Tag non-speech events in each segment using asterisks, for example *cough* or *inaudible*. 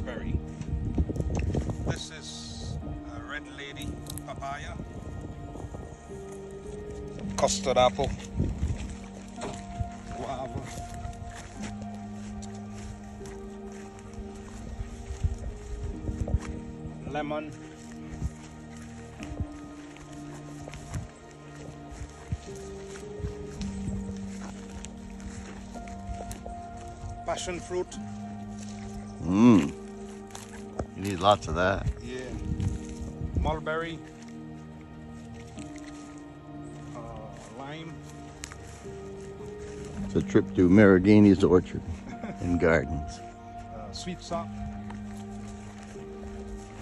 mulberry. This is a red lady papaya. Custard apple. Guava. Lemon. Passion fruit. Mmm. Lots of that. Yeah. Mulberry. Uh, lime. It's a trip to Maroghini's orchard *laughs* and gardens. Uh, sweet sop.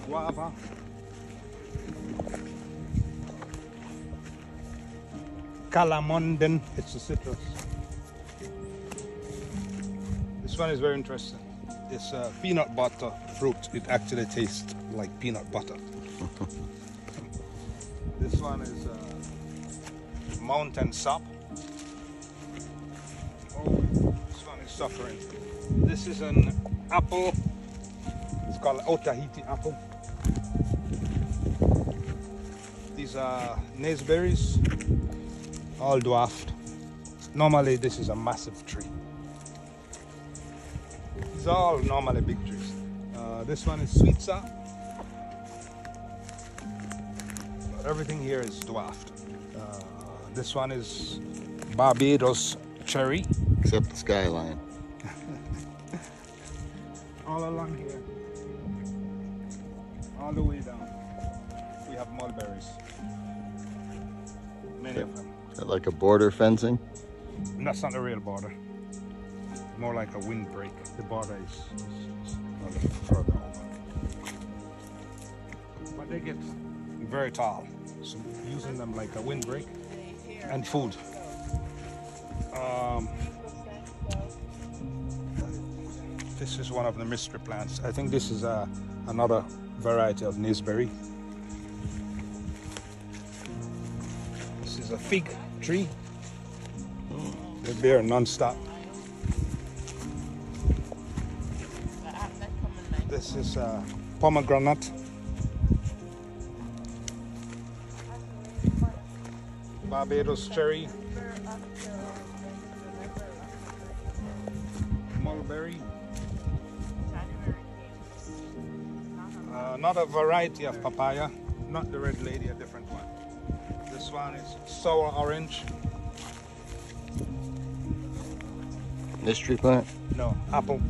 Guava. Calamondin. It's a citrus. This one is very interesting. It's a peanut butter fruit. It actually tastes like peanut butter. *laughs* this one is uh, mountain sap. Oh, this one is suffering. This is an apple. It's called Otahiti apple. These are naseberries, all dwarfed. Normally, this is a massive tree. These are all normally big trees. Uh, this one is sap. But everything here is dwarfed. Uh, this one is Barbados cherry. Except the skyline. *laughs* all along here, all the way down, we have mulberries. Many of them. Is that like a border fencing? And that's not a real border. More like a windbreak. The border is, is, is further over. But they get very tall. So using them like a windbreak and food. Um, this is one of the mystery plants. I think this is a, another variety of naseberry. This is a fig tree. They bear non-stop. This is a pomegranate. Barbados cherry. Mulberry. Uh, another variety of papaya, not the red lady, a different one. This one is sour orange. Mystery plant? No, apple.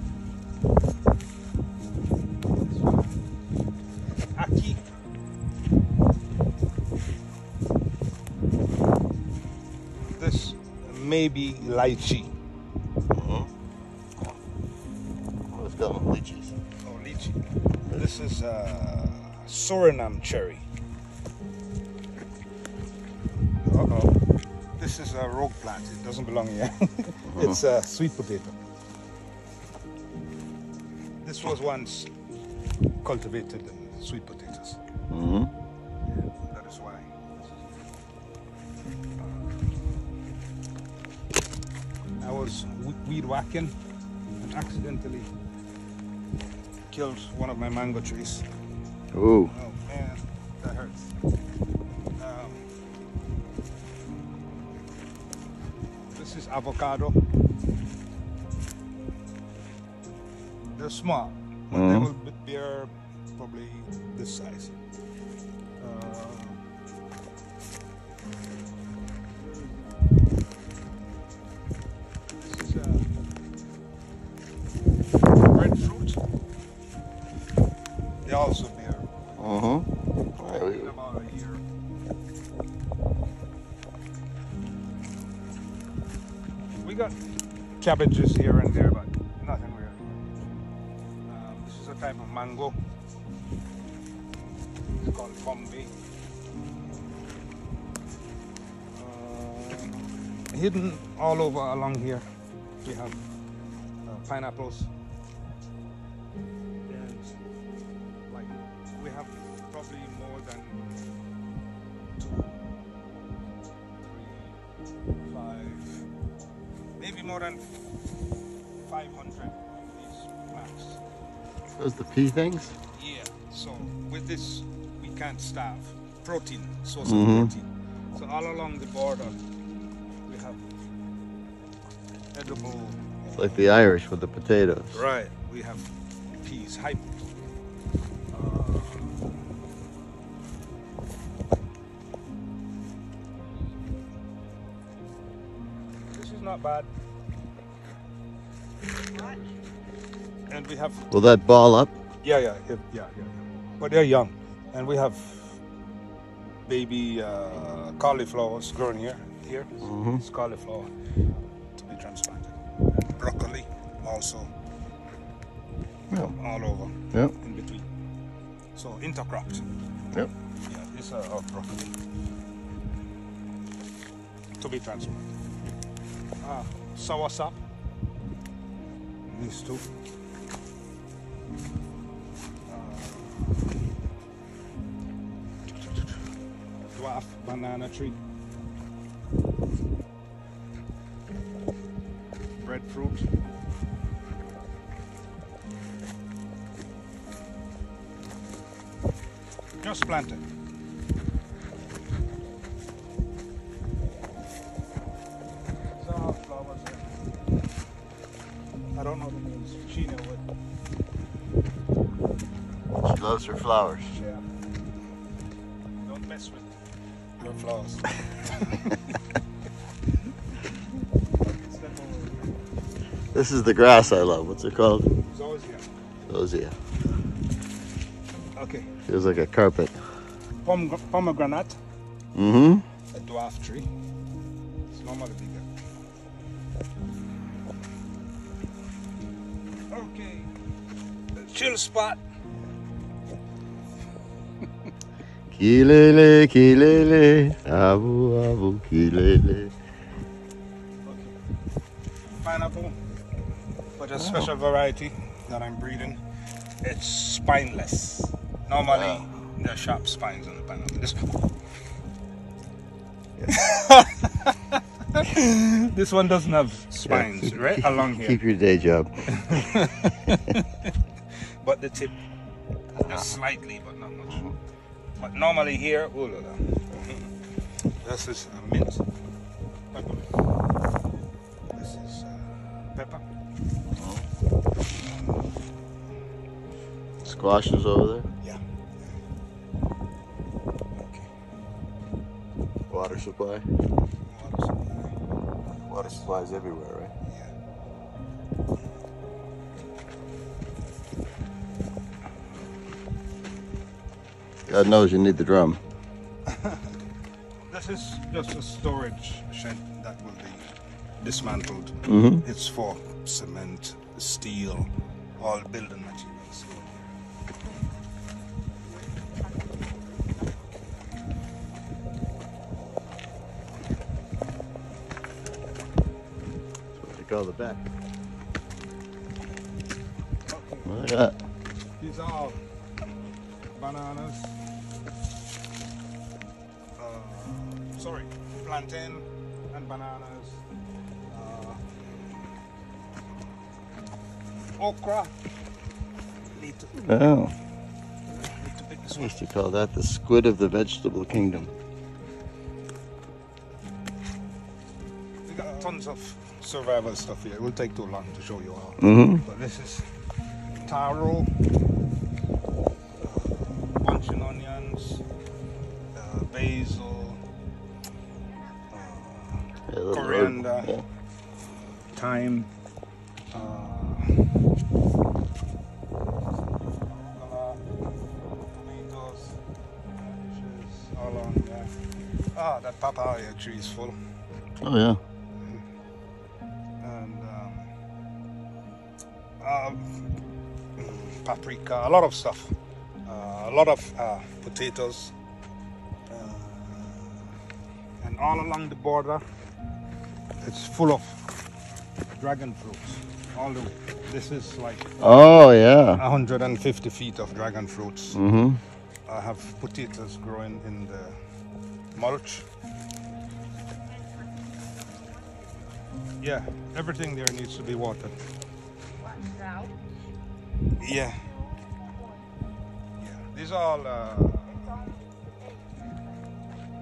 May be lychee. Mm-hmm. Oh, it's got lychees. Oh, lychee. This is uh, Suriname cherry. Uh-oh. This is a rogue plant. It doesn't belong here. *laughs* it's a sweet potato. This was once cultivated in sweet potatoes. Weed whacking and accidentally killed one of my mango trees. Ooh. Oh man, that hurts. Um, this is avocado. They're small, but they Mhm. will be- bear probably this size. Uh, In about a. We got cabbages here and there, but nothing really. Um, this is a type of mango. It's called Bombay. Uh, hidden all over along here, we have uh, pineapples. We have probably more than two, three, five, maybe more than 500 of these plants. Those the pea things? Yeah. So with this, we can't starve. Protein, source Mhm. of protein. So all along the border, we have edible. It's like the Irish with the potatoes. Right. We have peas, hybrid. This not bad. And we have Will that ball up? yeah, yeah, yeah, yeah, yeah. But they're young, and we have baby uh, cauliflowers growing here. Here, Mhm. it's cauliflower to be transplanted. Broccoli also Yeah. all over Yep. in between. So intercropped. Yep. Yeah, is our broccoli to be transplanted. Ah, soursop. These two. Uh, dwarf banana tree. Breadfruit. Just planted. Loves her flowers. Yeah. Don't mess with your flowers. *laughs* This is the grass I love. What's it called? It's always here. Ozia. Okay. Feels like a carpet. Pom- pomegranate, Mm-hmm. a dwarf tree. It's normally bigger. Okay. The chill spot. Kilele, kilele, abu, abu, kilele. pineapple, but a special variety that I'm breeding. It's spineless. Normally, Wow. there are sharp spines on the pineapple. This, *laughs* this one doesn't have spines, right along here, Keep your day job. *laughs* *laughs* but the tip just slightly, but not much. But normally here, oh la la. This is a mint. Peppermint. This is uh, pepper. Squashes over there. Yeah. Okay. Water supply. Water supply. Water supplies everywhere, right? God knows you need the drum. This is just a storage shed that will be dismantled. Mm-hmm. It's for cement, steel, all building materials. What they the back. Okay. Look at that. These are bananas. Plantain and bananas. Uh, okra. Need to, Oh. need to pick this I used to call that the squid of the vegetable kingdom. We got tons of survival stuff here. It will take too long to show you all. Mm-hmm. But this is taro, bunching onions, uh, basil, Coriander. Thyme, uh, arugula, tomatoes, radishes, all on there. Ah, that papaya tree is full. Oh yeah. and um, uh, paprika, a lot of stuff, uh, a lot of uh, potatoes, uh, and all along the border, it's full of dragon fruits. All the way. This is like Oh yeah. 150 feet of dragon fruits. Mm-hmm. I have potatoes growing in the mulch. Yeah, everything there needs to be watered. Yeah, These are all, uh,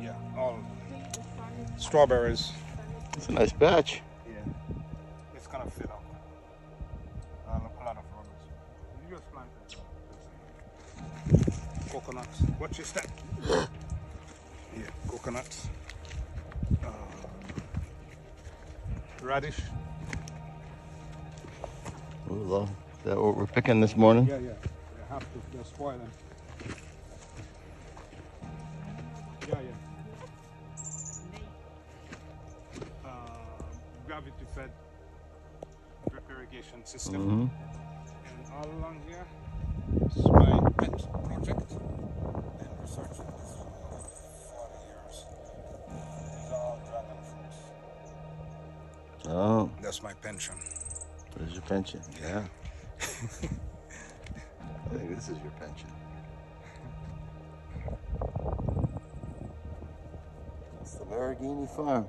yeah, all strawberries. It's a nice batch. Yeah, it's gonna fill up. Uh, a lot of roses. You just plant it. Coconuts. Watch your step. Yeah, coconuts. Uh, radish. Ooh, Is that what we're picking this morning? Yeah, yeah. They have to. They're spoiling. Irrigation system. hmm And all along here is my pet project. Been researching this for 40 years. These are all dragon fruits. Oh, That's my pension. there's your pension. Yeah. *laughs* I think this is your pension. It's the Maroghini farm.